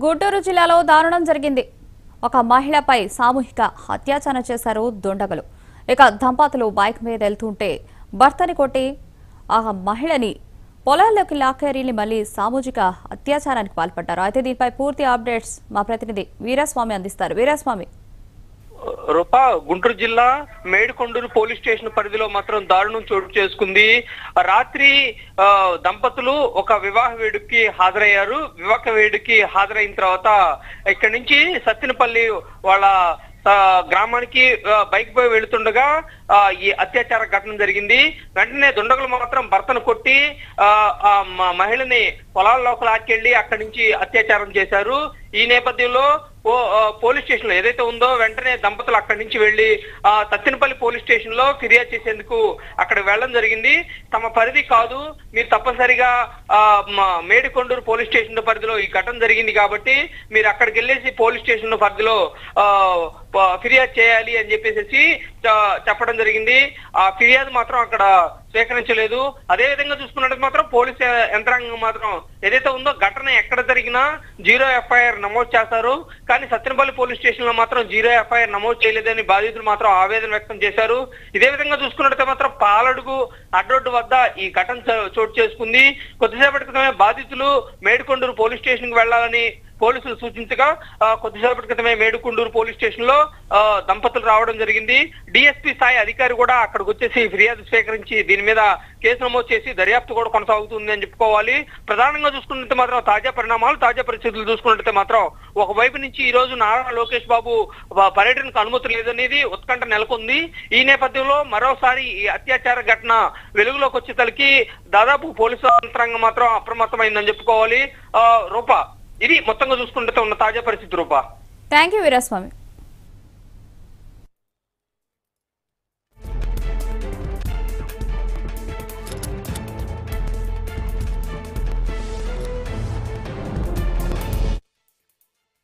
గుంటూరు జిల్లాలో దారుణం జరిగింది. ఒక మహిళపై సామూహిక అత్యాచారం చేశారు దొండగలు. ఇక దంపతులు బైక్ మీద వెళ్తుంటే భర్తని కొట్టి ఆ మహిళని పొలాల్లోకి లాకేరీని మళ్ళీ సామూహిక అత్యాచారానికి పాల్పడ్డారు. అయితే దీనిపై పూర్తి అప్డేట్స్ మా ప్రతినిధి వీరస్వామి అందిస్తారు. వీరస్వామి రూపా గుంటూరు జిల్లా మేడికొండూరు పోలీస్ స్టేషన్ పరిధిలో మాత్రం దారుణం చోటు చేసుకుంది. రాత్రి ఆ, దంపతులు ఒక వివాహ వేడుకకి హాజరయ్యారు. వివాహ వేడుకకి హాజరైన తర్వాత ఇక్కడి నుంచి సత్తినపల్లి వాళ్ళ గ్రామానికి బైక్ పై వెళుతుండగా ఆ, ఈ అత్యాచార ఘటన జరిగింది. వెంటనే దుండగులు మాత్రం భర్తను కొట్టి ఆ, ఆ మ- మహిళని పొలాల్లోకి లాక్కెళ్ళి అక్కడి నుంచి అత్యాచారం చేశారు. ఈ నేపథ్యంలో పోలీస్ స్టేషన్లో ఏదైతే ఉందో వెంటనే దంపతులు అక్కడి నుంచి వెళ్ళి ఆ తత్తినపల్లి పోలీస్ స్టేషన్లో ఫిర్యాదు చేసేందుకు అక్కడ వెళ్ళడం జరిగింది. తమ పరిధి కాదు మీరు తప్పనిసరిగా ఆ, మేడికొండూరు పోలీస్ స్టేషన్ పరిధిలో ఈ ఘటన జరిగింది కాబట్టి మీరు అక్కడికి వెళ్ళేసి పోలీస్ స్టేషన్ పరిధిలో ఆ, ఫిర్యాదు చేయాలి అని చెప్పేసి చెప్పడం జరిగింది. ఆ ఫిర్యాదు మాత్రం అక్కడ స్వీకరించలేదు. అదే విధంగా చూసుకున్నట్టు మాత్రం పోలీస్ యంత్రాంగం మాత్రం ఏదైతే ఉందో ఘటన ఎక్కడ జరిగినా జీరో ఎఫ్ఐఆర్ నమోదు చేస్తారు. కానీ సత్యనపల్లి పోలీస్ స్టేషన్లో మాత్రం జీరో ఎఫ్ఐఆర్ నమోదు చేయలేదని బాధితులు మాత్రం ఆవేదన వ్యక్తం చేశారు. ఇదే విధంగా చూసుకున్నట్లయితే మాత్రం పాలడుగు అడ్డొడ్డు వద్ద ఈ ఘటన చో- చోటు చేసుకుంది. కొద్దిసేపటి క్రితమే బాధితులు మేడికొండూరు పోలీస్ స్టేషన్కు వెళ్ళాలని పోలీసులు సూచించగా కొద్దిసేపటి క్రితమే మేడుకుండూరు పోలీస్ స్టేషన్లో దంపతులు రావడం జరిగింది. డిఎస్పీ స్థాయి అధికారి కూడా అక్కడికి వచ్చేసి ఫిర్యాదు స్వీకరించి దీని మీద కేసు నమోదు చేసి దర్యాప్తు కూడా కొనసాగుతుంది అని చెప్పుకోవాలి. ప్రధానంగా చూసుకున్నట్టు మాత్రం తాజా పరిణామాలు తాజా పరిస్థితులు చూసుకున్నట్టు మాత్రం ఒకవైపు నుంచి ఈ రోజు నారా లోకేష్ బాబు పర్యటనకు అనుమతి లేదనేది ఉత్కంఠ నెలకొంది. ఈ నేపథ్యంలో మరోసారి ఈ అత్యాచార ఘటన వెలుగులోకి వచ్చేసరికి దాదాపు పోలీసు యంత్రాంగం మాత్రం అప్రమత్తమైందని చెప్పుకోవాలి. ఆ, రూపా. ఇది మొత్తంగా చూసుకుంటే ఉన్న తాజా పరిస్థితి రూపా. Thank you Veeraswamy.